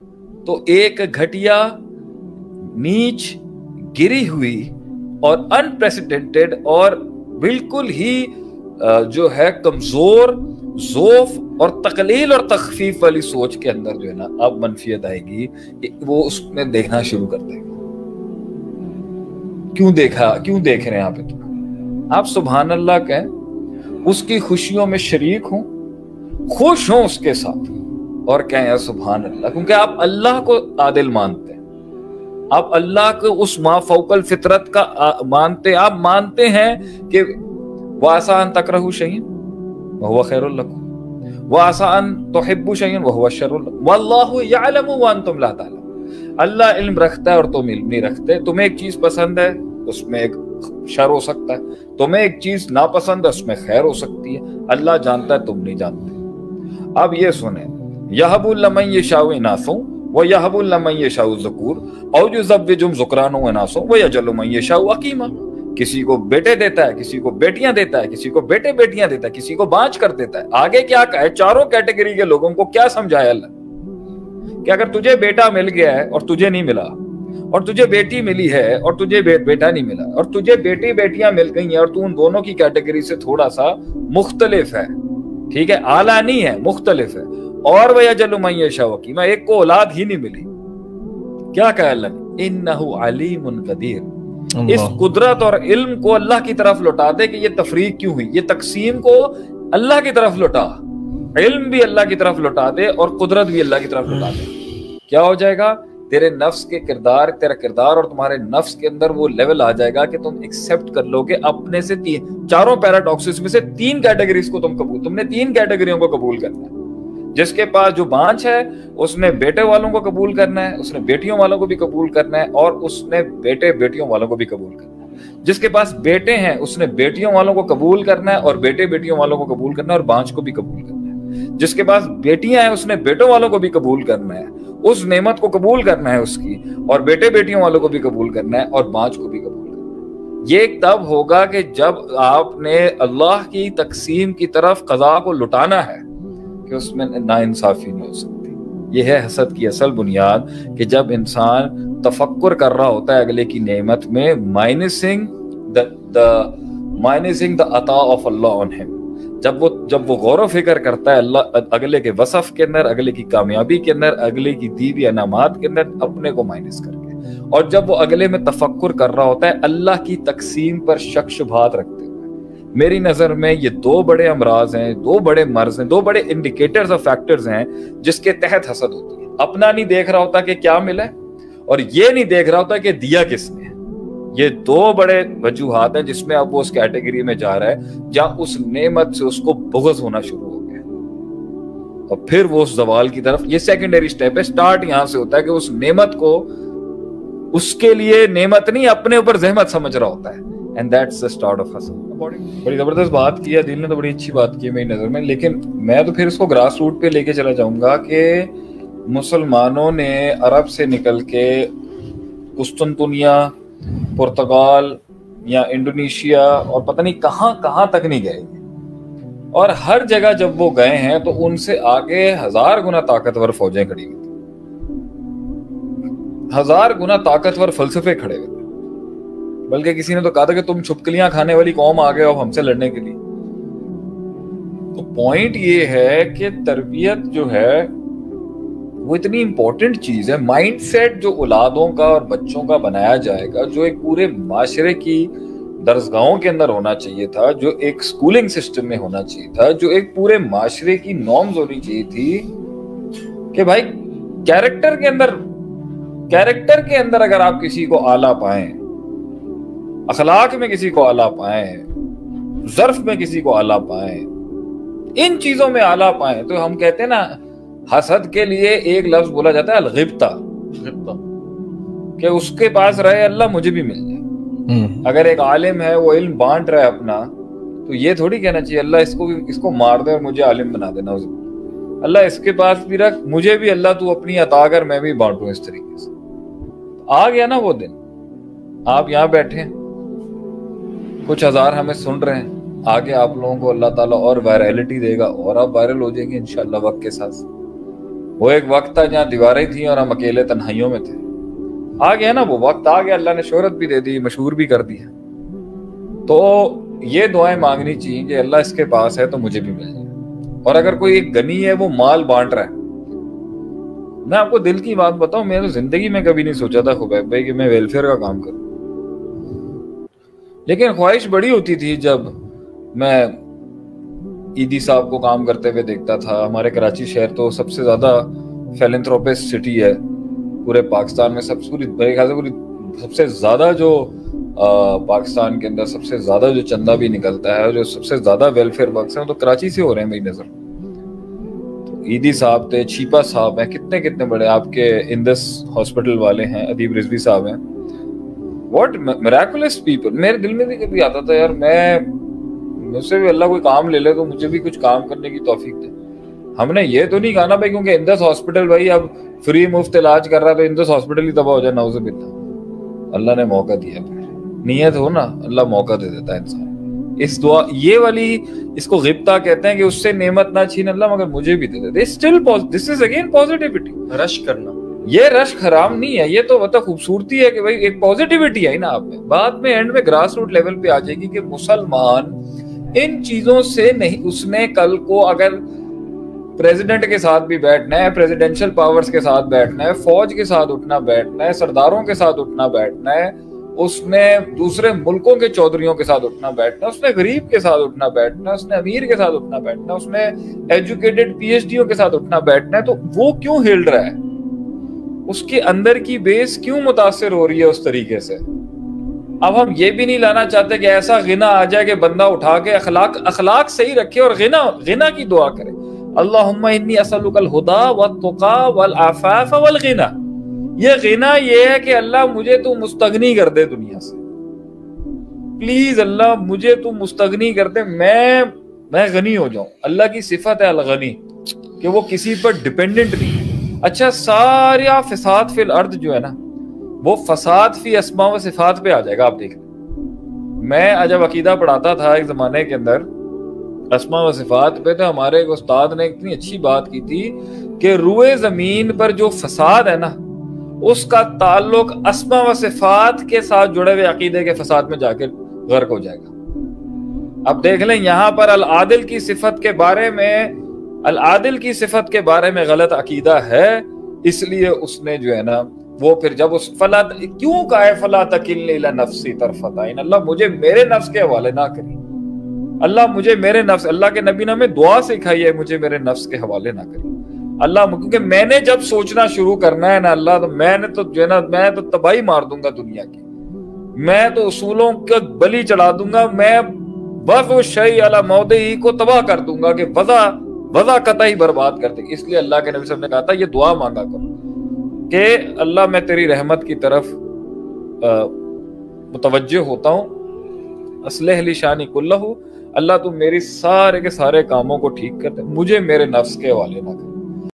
तो एक घटिया नीच गिरी हुई और अनप्रेसिडेंटेड और बिल्कुल ही जो है कमज़ोर, जोफ और तकलील और तखफीफ वाली सोच के अंदर जो है ना, अब मनफियत आएगी कि वो उसमें देखना शुरू कर देंगे। क्यों देखा, क्यों देख रहे हैं आप इतना? आप सुबहान अल्लाह कहें, उसकी खुशियों में शरीक हों, खुश हों उसके साथ। और कहें यार सुबहान अल्लाह क्योंकि आप अल्लाह को आदिल मानते हैं। आप अल्लाह को उस माफौकल फितरत का मानते आप मानते हैं कि वह आसान तक रहू शहीन वह खैर वह आसान तो हिब्बू शहीन वह शर्ला तुम अल्लाह इल्म रखता है और तुम इल्म नहीं रखते। तुम्हें एक चीज़ पसंद है, उसमें एक शर हो सकता है। तुम्हें एक चीज़ नापसंद है, उसमें खैर हो सकती है। अल्लाह जानता है, तुम नहीं जानते। अब ये सुने यहबुल्लमय शाह नासों वह यहबुल्लमय शाह जकूर और जो जब जुम जुकरानो नासों वह यजलमय शाह अकीमा किसी को बेटे देता है किसी को बेटियाँ देता है किसी को बेटे बेटियाँ देता है किसी को बांच कर देता है आगे क्या कहे चारों कैटेगरी के लोगों को क्या समझाया अल्लाह कि अगर तुझे बेटा मिल गया है और तुझे नहीं मिला और तुझे बेटी मिली है और तुझे बे, बेटा नहीं मिला और तुझे बेटी बेटियाँ मिल गई हैं और तू उन दोनों की कैटेगरी से थोड़ा सा मुख्तलिफ़ है ठीक है आला नहीं है मुख्तलिफ़ है और वह जलुमय शवकी मैं एक को औलाद ही नहीं मिली। क्या कहा अल्लाह इन अलीम कदीर। इस कुदरत और इल्म को अल्लाह की तरफ़ लौटा दे कि ये तफरीक क्यों हुई? ये तकसीम को अल्लाह की तरफ़ लौटा। इल्म भी अल्लाह की तरफ़ लौटा दे और कुदरत भी अल्लाह की तरफ़ लौटा दे। क्या हो जाएगा? तेरे नफ्स के किरदार तेरा किरदार और तुम्हारे नफ्स के अंदर वो लेवल आ जाएगा कि तुम एक्सेप्ट कर लोगे अपने से तीन चारों पैराडॉक्सिस में से तीन कैटेगरीज को तुम कबूल तुमने तीन कैटेगरियों को कबूल करना है। जिसके पास जो बांच है उसने बेटे वालों को कबूल करना है उसने बेटियों वालों को भी कबूल करना है और उसने बेटे बेटियों वालों को भी कबूल करना है जिसके पास बेटे हैं उसने बेटियों वालों को कबूल करना है और बेटे बेटियों वालों को कबूल करना है और बांच को भी कबूल करना है जिसके पास बेटियाँ हैं उसने बेटों वालों को भी कबूल करना है उस नेमत को कबूल करना है उसकी और बेटे बेटियों वालों को भी कबूल करना है और बांच को भी कबूल करना है ये तब होगा कि जब आपने अल्लाह की तकसीम की तरफ़ कजा को लुटाना है कि उसमें नाइंसाफी नहीं हो सकती। यह है हसद की असल बुनियाद कि जब इंसान तफक्र कर रहा होता है अगले की नेमत में, माइनसिंग द माइनसिंग द अता ऑफ़ अल्लाह ऑन हिम। जब वो जब वो गौर फ़िक्र करता है अल्लाह अगले के वसफ के अंदर, अगले की कामयाबी के अंदर, अगले की दीवी अनामात के अंदर अपने को माइनस करके। और जब वो अगले में तफक्र कर रहा होता है, अल्लाह की तकसीम पर शक शुभात रखते मेरी नज़र में ये दो बड़े अमराज हैं, दो बड़े मर्ज हैं, दो बड़े इंडिकेटर्स और फैक्टर्स हैं जिसके तहत हसद होती है। अपना नहीं देख रहा होता कि क्या मिला और ये नहीं देख रहा होता कि दिया किसने ये दो बड़े वजूहत हैं जिसमें अब वो उस कैटेगरी में जा रहा है जहाँ उस नेमत से उसको बुगज होना शुरू हो गया और फिर वो उस जवाल की तरफ़, ये सेकेंडरी स्टेप है स्टार्ट यहाँ से होता है कि उस नेमत को, उसके लिए नेमत नहीं, अपने ऊपर जहमत समझ रहा होता है। And that's the start of hustle बड़ी ज़बरदस्त बात की दिल ने तो बड़ी अच्छी बात की मेरी नज़र में। लेकिन मैं तो फिर इसको ग्रास रूट पे लेके चला जाऊँगा कि मुसलमानों ने अरब से निकल के कुस्तुनतुनिया, पुर्तगाल या इंडोनेशिया और पता नहीं कहाँ कहाँ तक नहीं गए। और हर जगह जब वो गए हैं तो उनसे आगे हज़ार गुना ताकतवर फौजें खड़ी हुई थी। हज़ार गुना ताकतवर फलसफे खड़े हुए थे। बल्कि किसी ने तो कहा था कि तुम छुपकलियाँ खाने वाली कौम आ गए हो हमसे लड़ने के लिए। तो पॉइंट ये है कि तरबियत जो है, वो इतनी इंपॉर्टेंट चीज़ है। माइंडसेट जो औलादों का और बच्चों का बनाया जाएगा, जो एक पूरे माशरे की दरसगाहों के अंदर होना चाहिए था, जो एक स्कूलिंग सिस्टम में होना चाहिए था, जो एक पूरे माशरे की नॉर्म्स होनी चाहिए थी कि भाई कैरेक्टर के अंदर कैरेक्टर के अंदर अगर आप किसी को आला पाए अखलाक में किसी को आला पाए जर्फ में किसी को आला पाए इन चीज़ों में आला पाए। तो हम कहते हैं ना हसद के लिए एक लफ्ज बोला जाता है अलगिब्ता। कि उसके पास रहे अल्लाह मुझे भी मिल जाए। हम्म। अगर एक आलिम है वो इल्म बांट रहा है अपना तो ये थोड़ी कहना चाहिए अल्लाह इसको इसको मार दे और मुझे आलिम बना देना अल्लाह इसके पास भी रख मुझे भी अल्लाह तू अपनी अता कर मैं भी बांटू इस तरीके से। आ गया ना वो दिन। आप यहाँ बैठे कुछ हज़ार हमें सुन रहे हैं। आगे आप लोगों को अल्लाह ताला और वायरलिटी देगा और आप वायरल हो जाएँगे इंशाल्लाह वक्त के साथ। वो एक वक्त था जहाँ दीवारें थी और हम अकेले तन्हाइयों में थे। आ गया ना वो वक्त, आ गया। अल्लाह ने शोहरत भी दे दी, मशहूर भी कर दिया तो ये दुआएँ मांगनी चाहिए कि अल्लाह इसके पास है तो मुझे भी मिल जाए। और अगर कोई एक गनी है, वो माल बांट रहा है। मैं आपको दिल की बात बताऊँ मैं तो ज़िंदगी में कभी नहीं सोचा था खुबैब भाई कि मैं वेलफेयर का काम करूँ। लेकिन ख्वाहिश बड़ी होती थी जब मैं ईदी साहब को काम करते हुए देखता था। हमारे कराची शहर तो सबसे ज़्यादा फेलेंथ्रोपिस्ट सिटी है। पूरे पाकिस्तान में सब पूरी मेरे ख्याल से पूरी सबसे ज़्यादा जो पाकिस्तान के अंदर सबसे ज़्यादा जो चंदा भी निकलता है जो सबसे ज़्यादा वेलफेयर वर्क है तो कराची से हो रहे हैं मेरी नज़र। तो ईदी साहब थे छीपा साहब हैं, कितने कितने बड़े आपके इंदस हॉस्पिटल वाले हैं, अदीब रिजवी साहब हैं। वॉट मेराकुलस पीपल मेरे दिल में भी कभी आता था यार, मैं मुझसे भी अल्लाह कोई काम ले ले तो मुझे भी कुछ काम करने की तोफीक दे। हमने ये तो नहीं कहा ना भाई, क्योंकि इंदस हॉस्पिटल भाई, अब फ्री मुफ़्त इलाज कर रहा है तो इंदस हॉस्पिटल ही तबाह हो जाए नौज बिल्ला। अल्लाह ने मौका दिया फिर नीयत हो ना, अल्लाह मौका दे देता है इंसान इस दुआ, ये वाली इसको गिप्ता कहते हैं कि उससे नेमत ना छीन अल्लाह, मगर मुझे भी दे दे। This still this is again positivity rush करना। ये रश खराब नहीं है, ये तो मतलब खूबसूरती है कि भाई एक पॉजिटिविटी है ना आप में। बाद में एंड में ग्रास रूट लेवल पे आ जाएगी कि मुसलमान इन चीज़ों से नहीं, उसने कल को अगर प्रेसिडेंट के साथ भी बैठना है प्रेसिडेंशियल पावर्स के साथ बैठना है, फौज के साथ उठना बैठना है, सरदारों के साथ उठना बैठना है, उसने दूसरे मुल्कों के चौधरियों के साथ उठना बैठना उसने गरीब के साथ उठना बैठना उसने अमीर के साथ उठना बैठना उसने एजुकेटेड पीएचडीओ के साथ उठना बैठना है तो वो क्यों हिल रहा है? उसके अंदर की बेस क्यों मुतासर हो रही है उस तरीके से? अब हम ये भी नहीं लाना चाहते कि ऐसा गिना आ जाए कि बंदा उठा के अखलाक अखलाक सही रखे और गिना गिना की दुआ करे। अल्लाह असलुकल हुदा वल आफाफ वल गिना। ये गिना ये है कि अल्लाह मुझे तू मुस्तगनी कर दे दुनिया से। प्लीज़ अल्लाह मुझे तू मुस्तगनी कर दे, मैं मैं गनी हो जाऊँ। अल्लाह की सिफत है अलगनी, कि वो किसी पर डिपेंडेंट नहीं। अच्छा सारा फिसाद फिल अर्द जो है ना, वो फसाद फ़ी असमा व सिफात पे आ जाएगा, आप देख मैं जब अकीदा पढ़ाता था एक जमाने के अंदर, असमा व सिफात पे तो हमारे एक उस्ताद ने इतनी अच्छी बात की थी कि रुए ज़मीन पर जो फसाद है ना, उसका ताल्लुक असमा व सिफात के साथ जुड़े हुए अकीदे के फसाद में जाकर गर्क हो जाएगा। अब देख लें, यहाँ पर अल आदिल की सिफत के बारे में अल आदिल की सिफत के बारे में गलत अकीदा है, इसलिए उसने जो है ना, वो फिर जब उस फला क्यों कहा है, फला तकिल नफसी तरफताइन अल्लाह मुझे मेरे नफ्स के हवाले ना करी। अल्लाह मुझे मेरे नफ्स अल्लाह के नबी ने हमें दुआ सिखाई है, मुझे मेरे नफ्स के हवाले ना करी। अल्लाह क्योंकि मैंने जब सोचना शुरू करना है ना अल्लाह तो मैंने तो जो है ना, मैं तो तबाही मार दूँगा दुनिया की। मैं तो उसूलों का बलि चढ़ा दूँगा, मैं बस वो शही अला मौदई को तबाह कर दूँगा कि वजा वजा ही बर्बाद कर इसलिए अल्लाह के नबी ने कहा था, ये दुआ मांगा करो कि अल्लाह मैं तेरी रहमत की तरफ़ मुतवज होता हूँ। असलहली शानी कुल्ला अल्लाह तुम मेरी सारे के सारे कामों को ठीक कर दे। मुझे मेरे नफ्स के हवाले ना कर।